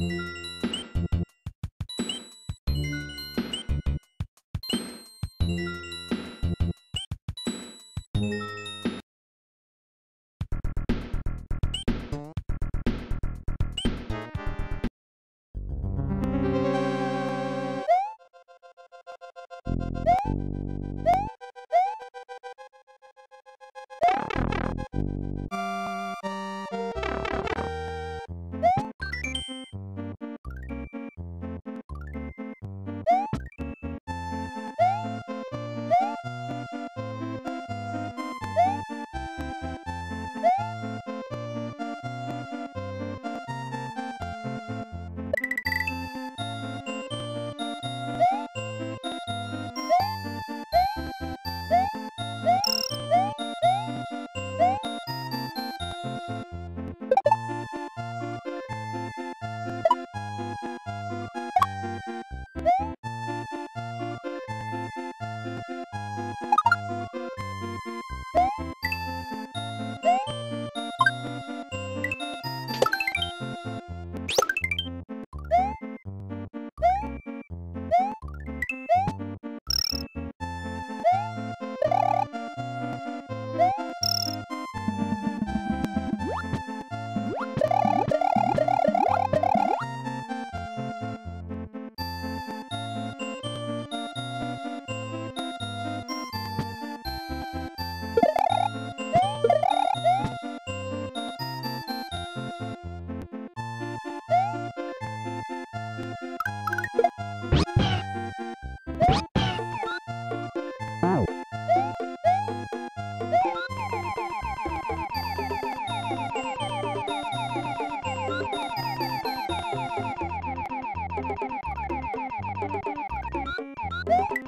Beep! Thank you.